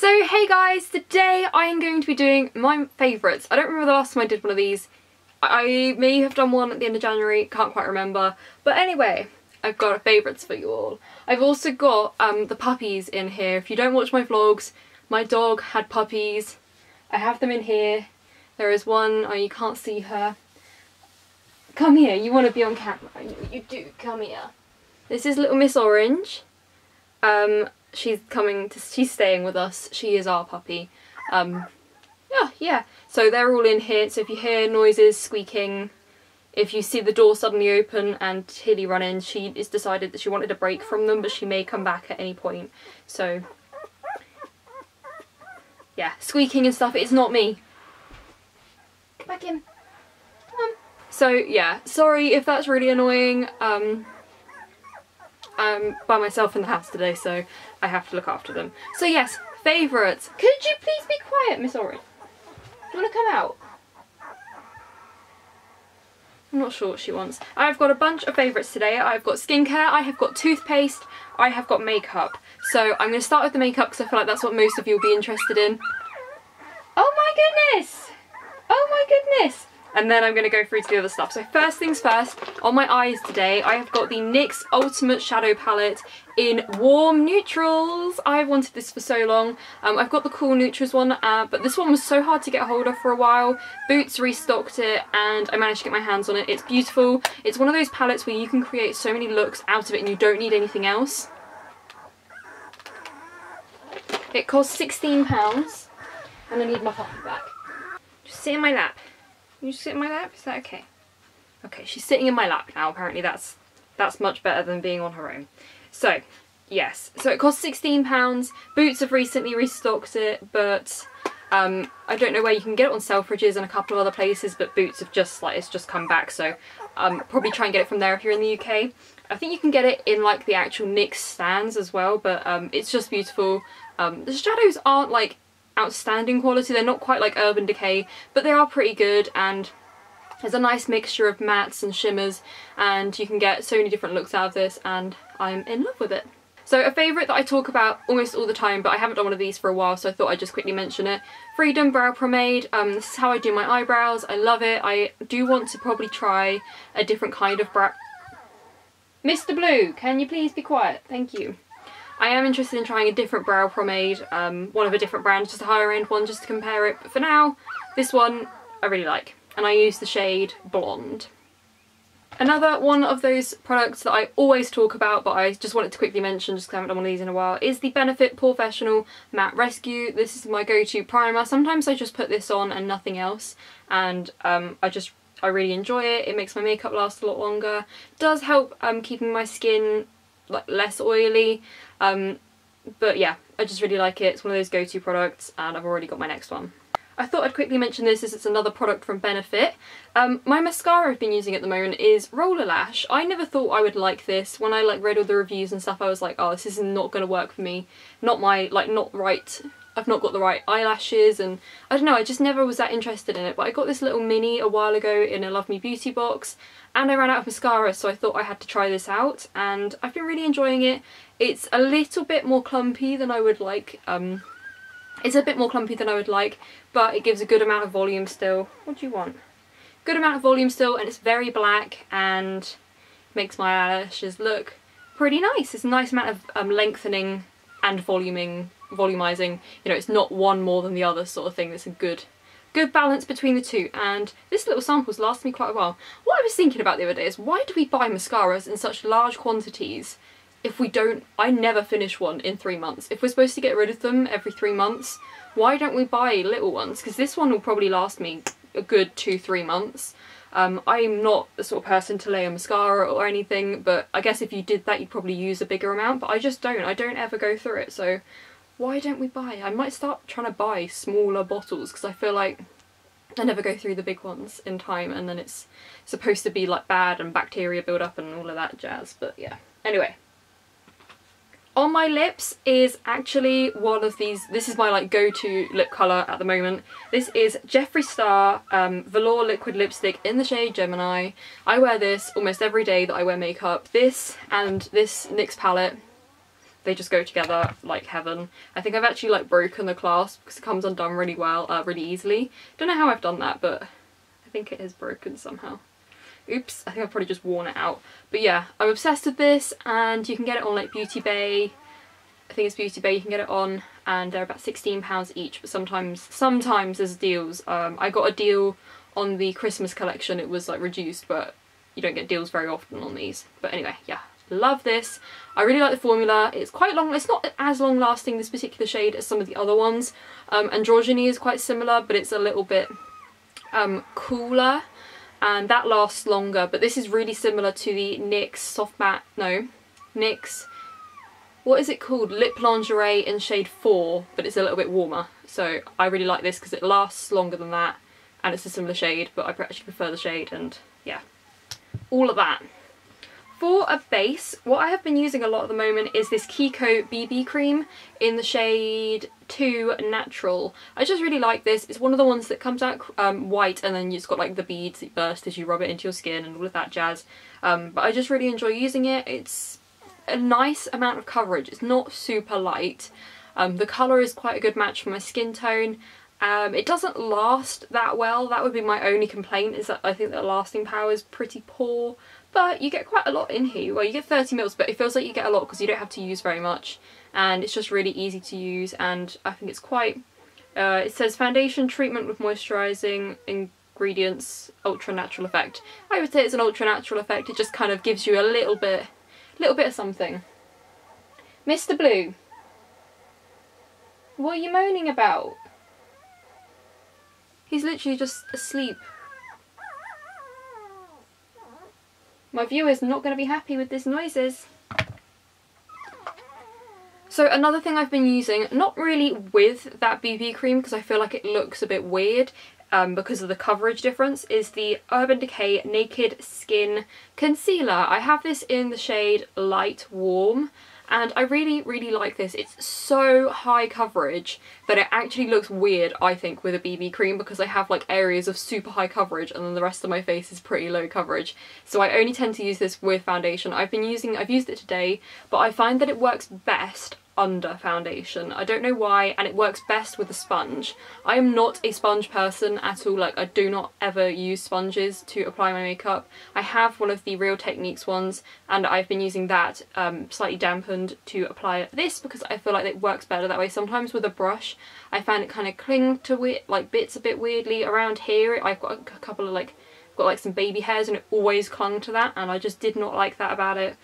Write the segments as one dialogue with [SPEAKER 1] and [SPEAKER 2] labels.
[SPEAKER 1] So hey guys, today I am going to be doing my favourites. I don't remember the last time I did one of these. I may have done one at the end of January, can't quite remember. But anyway, I've got favourites for you all. I've also got um, the puppies in here. If you don't watch my vlogs, my dog had puppies. I have them in here. There is one, oh you can't see her. Come here, you want to be on camera. You, do, come here. This is little Miss Orange. Um, she's coming to, she's staying with us. She is our puppy. Um, yeah, yeah. So they're all in here. So if you hear noises, squeaking, if you see the door suddenly open and Tilly run in, she has decided that she wanted a break from them, but she may come back at any point. So, yeah, squeaking and stuff, it's not me. Back in. So, yeah, sorry if that's really annoying. Um, I'm by myself in the house today, so I have to look after them. So yes, favourites. Could you please be quiet, Miss Orange? Do you want to come out? I'm not sure what she wants. I've got a bunch of favourites today. I've got skincare, I have got toothpaste, I have got makeup. So I'm going to start with the makeup because I feel like that's what most of you will be interested in. Oh my goodness! Oh my goodness! And then I'm going to go through to the other stuff. So first things first, on my eyes today, I have got the NYX Ultimate Shadow Palette in Warm Neutrals. I've wanted this for so long. Um, I've got the Cool Neutrals one, uh, but this one was so hard to get hold of for a while. Boots restocked it and I managed to get my hands on it. It's beautiful. It's one of those palettes where you can create so many looks out of it and you don't need anything else. It costs £16 and I need my puppy back. Just sit in my lap. Can you sit in my lap? Is that okay? Okay, she's sitting in my lap now. Apparently that's that's much better than being on her own. So, yes. So it costs £16. Boots have recently restocked it, but um, I don't know where you can get it on Selfridges and a couple of other places, but Boots have just, like, it's just come back, so um, probably try and get it from there if you're in the UK. I think you can get it in, like, the actual NYX stands as well, but um, it's just beautiful. Um, the shadows aren't, like, outstanding quality. They're not quite like Urban Decay, but they are pretty good and there's a nice mixture of mattes and shimmers and you can get so many different looks out of this and I'm in love with it. So a favourite that I talk about almost all the time, but I haven't done one of these for a while, so I thought I'd just quickly mention it. Freedom Brow Pomade. Um, this is how I do my eyebrows. I love it. I do want to probably try a different kind of brow... Mr. Blue, can you please be quiet? Thank you. I am interested in trying a different brow pomade, um, one of a different brand, just a higher end one just to compare it. But for now, this one I really like. And I use the shade Blonde. Another one of those products that I always talk about but I just wanted to quickly mention just because I haven't done one of these in a while is the Benefit Professional Matte Rescue. This is my go-to primer. Sometimes I just put this on and nothing else and um, I just I really enjoy it. It makes my makeup last a lot longer. It does help um, keeping my skin like less oily um, but yeah, I just really like it. It's one of those go-to products and I've already got my next one. I thought I'd quickly mention this as it's another product from Benefit. Um, my mascara I've been using at the moment is Roller Lash. I never thought I would like this. When I like read all the reviews and stuff I was like, oh this is not going to work for me. Not my, like not right I've not got the right eyelashes and I don't know, I just never was that interested in it. But I got this little mini a while ago in a Love Me Beauty box and I ran out of mascara so I thought I had to try this out and I've been really enjoying it. It's a little bit more clumpy than I would like. Um, it's a bit more clumpy than I would like but it gives a good amount of volume still. What do you want? Good amount of volume still and it's very black and makes my eyelashes look pretty nice. It's a nice amount of um, lengthening and voluming volumizing, you know, it's not one more than the other sort of thing. There's a good good balance between the two and this little sample's lasted me quite a while. What I was thinking about the other day is why do we buy mascaras in such large quantities if we don't, I never finish one in three months. If we're supposed to get rid of them every three months, why don't we buy little ones? Because this one will probably last me a good two, three months. Um, I'm not the sort of person to lay a mascara or anything, but I guess if you did that you'd probably use a bigger amount, but I just don't. I don't ever go through it, so why don't we buy? I might start trying to buy smaller bottles because I feel like I never go through the big ones in time and then it's supposed to be like bad and bacteria build up and all of that jazz but yeah. Anyway. On my lips is actually one of these this is my like go-to lip colour at the moment. This is Jeffree Star um, Velour Liquid Lipstick in the shade Gemini. I wear this almost every day that I wear makeup. This and this NYX palette they just go together like heaven. I think I've actually like broken the clasp because it comes undone really well, uh, really easily. Don't know how I've done that, but I think it is broken somehow. Oops, I think I've probably just worn it out. But yeah, I'm obsessed with this and you can get it on like Beauty Bay. I think it's Beauty Bay you can get it on and they're about £16 each but sometimes sometimes there's deals. Um, I got a deal on the Christmas collection, it was like reduced but you don't get deals very often on these. But anyway, yeah, love this. I really like the formula. It's quite long. It's not as long lasting, this particular shade, as some of the other ones. Um, Androgyny is quite similar, but it's a little bit um, cooler. And that lasts longer, but this is really similar to the NYX Soft Matte, no, NYX, what is it called? Lip Lingerie in shade 4, but it's a little bit warmer. So I really like this because it lasts longer than that, and it's a similar shade, but I actually prefer the shade, and yeah, all of that. For a base, what I have been using a lot at the moment is this Kiko BB cream in the shade 2 Natural. I just really like this. It's one of the ones that comes out um, white and then it's got like the beads that burst as you rub it into your skin and all of that jazz. Um, but I just really enjoy using it. It's a nice amount of coverage. It's not super light. Um, the colour is quite a good match for my skin tone. Um, it doesn't last that well. That would be my only complaint is that I think the lasting power is pretty poor. But you get quite a lot in here. Well, you get 30 mils, but it feels like you get a lot because you don't have to use very much. And it's just really easy to use and I think it's quite... Uh, it says foundation treatment with moisturising ingredients, ultra natural effect. I would say it's an ultra natural effect. It just kind of gives you a little bit, little bit of something. Mr. Blue, what are you moaning about? He's literally just asleep. My viewer's not going to be happy with these noises. So another thing I've been using, not really with that BB cream because I feel like it looks a bit weird um, because of the coverage difference, is the Urban Decay Naked Skin Concealer. I have this in the shade Light Warm and I really really like this. It's so high coverage that it actually looks weird I think with a BB cream because I have like areas of super high coverage and then the rest of my face is pretty low coverage so I only tend to use this with foundation. I've been using, I've used it today but I find that it works best under foundation. I don't know why and it works best with a sponge. I am not a sponge person at all, like I do not ever use sponges to apply my makeup. I have one of the Real Techniques ones and I've been using that um, slightly dampened to apply this because I feel like it works better that way. Sometimes with a brush I find it kind of cling to it, like bits a bit weirdly around here. I've got a couple of like, got like some baby hairs and it always clung to that and I just did not like that about it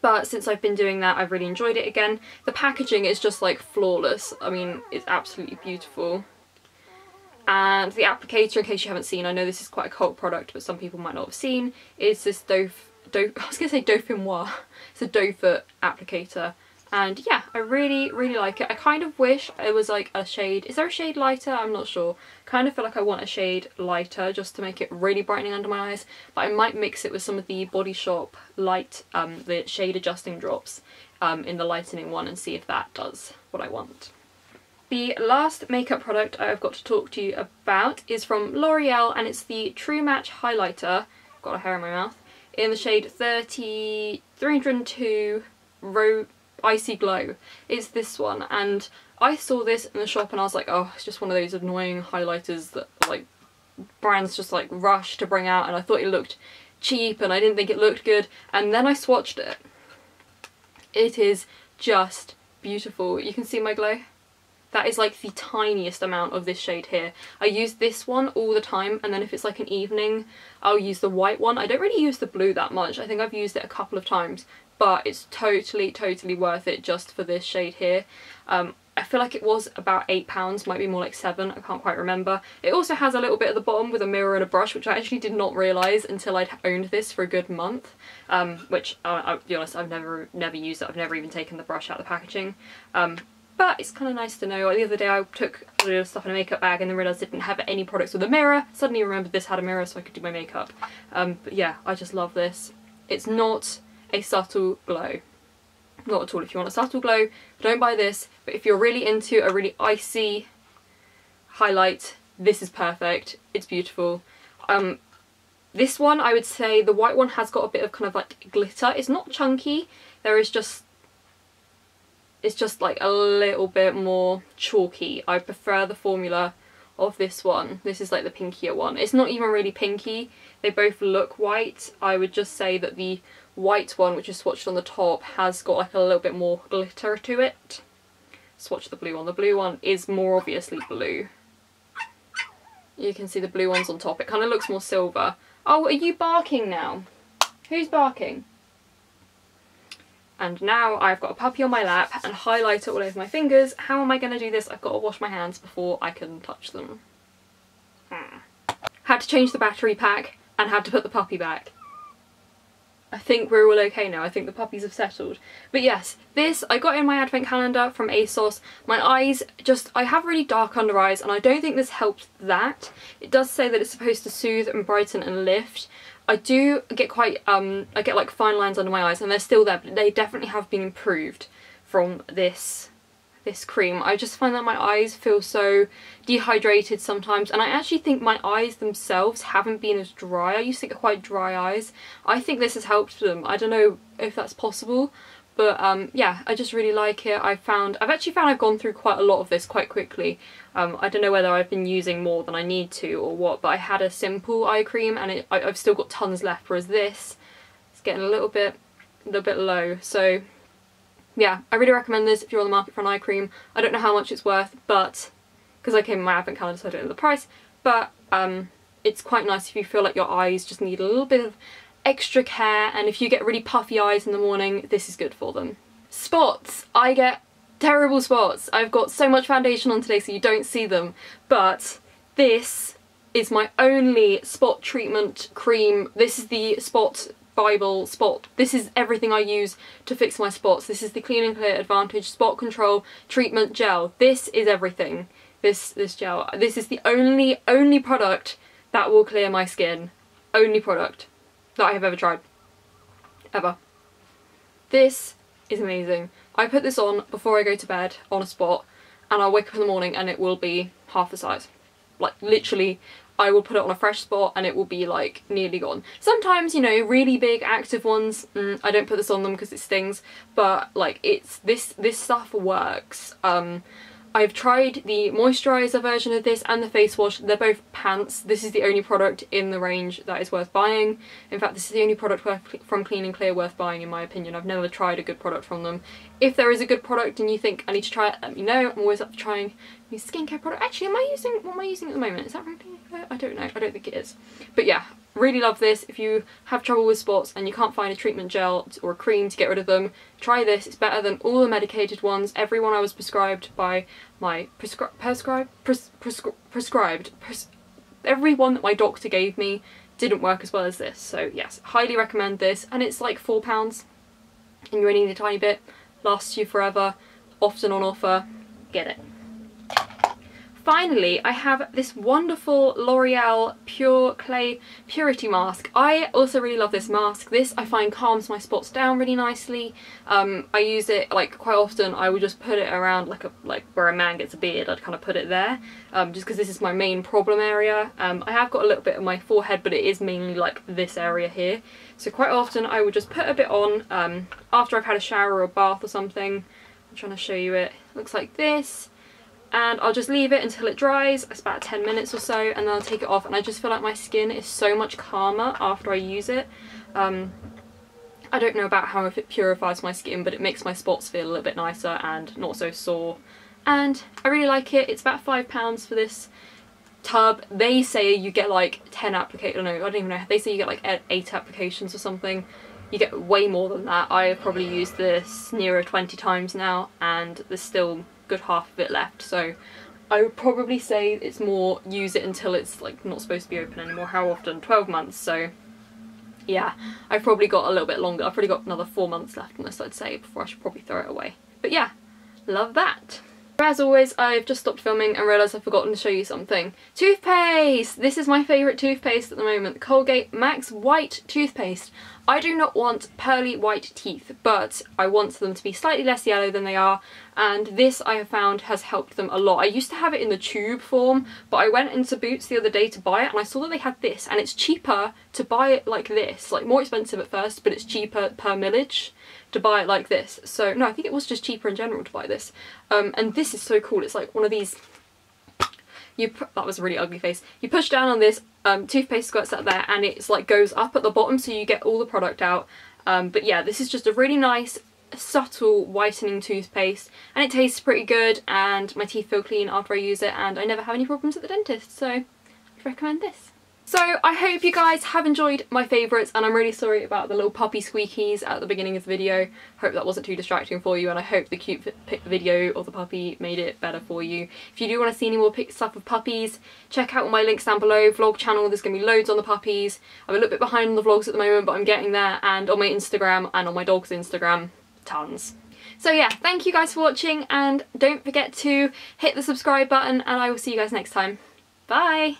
[SPEAKER 1] but since I've been doing that I've really enjoyed it again. The packaging is just like flawless, I mean it's absolutely beautiful. And the applicator, in case you haven't seen, I know this is quite a cult product but some people might not have seen, is this Doe, Doe I was going to say Dauphinoise, it's a foot applicator and yeah I really really like it. I kind of wish it was like a shade is there a shade lighter? I'm not sure. Kind of feel like I want a shade lighter just to make it really brightening under my eyes but I might mix it with some of the Body Shop light um, the shade adjusting drops um, in the lightening one and see if that does what I want. The last makeup product I've got to talk to you about is from L'Oreal and it's the True Match Highlighter, got a hair in my mouth, in the shade 30, 302 Ro Icy Glow is this one and I saw this in the shop and I was like oh it's just one of those annoying highlighters that like brands just like rush to bring out and I thought it looked cheap and I didn't think it looked good and then I swatched it. It is just beautiful. You can see my glow? That is like the tiniest amount of this shade here. I use this one all the time and then if it's like an evening I'll use the white one. I don't really use the blue that much. I think I've used it a couple of times but it's totally, totally worth it just for this shade here. Um, I feel like it was about £8, might be more like 7 I can't quite remember. It also has a little bit at the bottom with a mirror and a brush, which I actually did not realise until I'd owned this for a good month, um, which, uh, I'll be honest, I've never never used it, I've never even taken the brush out of the packaging. Um, but it's kind of nice to know. The other day I took a little stuff in a makeup bag and then realised I didn't have any products with a mirror. Suddenly remembered this had a mirror so I could do my makeup. Um, but yeah, I just love this. It's not a subtle glow. Not at all. If you want a subtle glow, don't buy this. But if you're really into a really icy highlight, this is perfect. It's beautiful. Um, this one, I would say the white one has got a bit of kind of like glitter. It's not chunky. There is just it's just like a little bit more chalky. I prefer the formula of this one. This is like the pinkier one. It's not even really pinky. They both look white. I would just say that the white one, which is swatched on the top, has got like a little bit more glitter to it. Swatch the blue one. The blue one is more obviously blue. You can see the blue ones on top. It kind of looks more silver. Oh, are you barking now? Who's barking? And now I've got a puppy on my lap and highlighter all over my fingers. How am I going to do this? I've got to wash my hands before I can touch them. Hmm. Had to change the battery pack and had to put the puppy back. I think we're all okay now. I think the puppies have settled. But yes, this I got in my advent calendar from ASOS. My eyes just, I have really dark under eyes and I don't think this helped that. It does say that it's supposed to soothe and brighten and lift. I do get quite, um, I get like fine lines under my eyes and they're still there, but they definitely have been improved from this this cream. I just find that my eyes feel so dehydrated sometimes and I actually think my eyes themselves haven't been as dry. I used to get quite dry eyes. I think this has helped them. I don't know if that's possible but um, yeah, I just really like it. I found, I've actually found I've gone through quite a lot of this quite quickly. Um, I don't know whether I've been using more than I need to or what, but I had a simple eye cream and it, I, have still got tons left, whereas this is getting a little bit, a little bit low. So yeah, I really recommend this if you're on the market for an eye cream. I don't know how much it's worth, but because I came in my advent calendar so I don't know the price, but um, it's quite nice if you feel like your eyes just need a little bit of extra care and if you get really puffy eyes in the morning, this is good for them. Spots! I get terrible spots. I've got so much foundation on today so you don't see them, but this is my only spot treatment cream. This is the spot Bible spot. This is everything I use to fix my spots. This is the Clean and Clear Advantage Spot Control Treatment Gel. This is everything. This this gel. This is the only only product that will clear my skin. Only product that I have ever tried. Ever. This is amazing. I put this on before I go to bed on a spot and I'll wake up in the morning and it will be half the size. Like literally I will put it on a fresh spot and it will be like nearly gone. Sometimes, you know, really big active ones, mm, I don't put this on them because it stings, but like it's, this, this stuff works. Um, I've tried the moisturiser version of this and the face wash. They're both pants. This is the only product in the range that is worth buying. In fact, this is the only product from Clean and Clear worth buying in my opinion. I've never tried a good product from them. If there is a good product and you think I need to try it, let me know. I'm always up for trying new skincare product. Actually, am I using, what am I using at the moment? Is that Clear? I don't know. I don't think it is. But yeah, Really love this. If you have trouble with spots and you can't find a treatment gel or a cream to get rid of them, try this. It's better than all the medicated ones. Every one I was prescribed by my prescri prescribed pres prescri prescribed pres every one that my doctor gave me didn't work as well as this. So yes, highly recommend this. And it's like £4 and you only need a tiny bit. Lasts you forever. Often on offer. Get it. Finally, I have this wonderful L'Oreal Pure Clay Purity Mask. I also really love this mask. This I find calms my spots down really nicely. Um, I use it like quite often. I would just put it around like a like where a man gets a beard. I'd kind of put it there um, just because this is my main problem area. Um, I have got a little bit of my forehead, but it is mainly like this area here. So quite often I would just put a bit on um, after I've had a shower or a bath or something. I'm trying to show you it. it looks like this and I'll just leave it until it dries, it's about 10 minutes or so, and then I'll take it off and I just feel like my skin is so much calmer after I use it. Um, I don't know about how if it purifies my skin, but it makes my spots feel a little bit nicer and not so sore. And I really like it. It's about £5 for this tub. They say you get like 10 applications, no, I don't even know, they say you get like 8 applications or something. You get way more than that. I've probably used this nearer 20 times now and there's still good half of it left so I would probably say it's more use it until it's like not supposed to be open anymore. How often? 12 months so yeah I've probably got a little bit longer. I've probably got another four months left on this I'd say before I should probably throw it away. But yeah, love that. As always, I've just stopped filming and realised I've forgotten to show you something. Toothpaste! This is my favourite toothpaste at the moment, Colgate Max White Toothpaste. I do not want pearly white teeth, but I want them to be slightly less yellow than they are, and this I have found has helped them a lot. I used to have it in the tube form, but I went into Boots the other day to buy it, and I saw that they had this, and it's cheaper to buy it like this, like more expensive at first, but it's cheaper per millage to buy it like this. So, no, I think it was just cheaper in general to buy this. Um, and this is so cool. It's like one of these you that was a really ugly face. You push down on this um, toothpaste squirts out there and it's like goes up at the bottom so you get all the product out. Um, but yeah, this is just a really nice subtle whitening toothpaste and it tastes pretty good and my teeth feel clean after I use it and I never have any problems at the dentist so I'd recommend this. So I hope you guys have enjoyed my favourites and I'm really sorry about the little puppy squeakies at the beginning of the video. Hope that wasn't too distracting for you and I hope the cute video of the puppy made it better for you. If you do want to see any more stuff of puppies, check out my links down below. Vlog channel, there's going to be loads on the puppies. I'm a little bit behind on the vlogs at the moment but I'm getting there and on my Instagram and on my dog's Instagram, tons. So yeah, thank you guys for watching and don't forget to hit the subscribe button and I will see you guys next time. Bye!